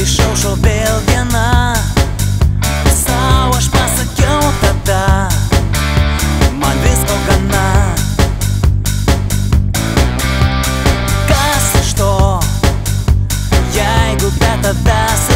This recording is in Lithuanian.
išaušo vėl diena Sau aš pasakiau tada. Man visko gana. Kas iš to? Jeigu be tavęs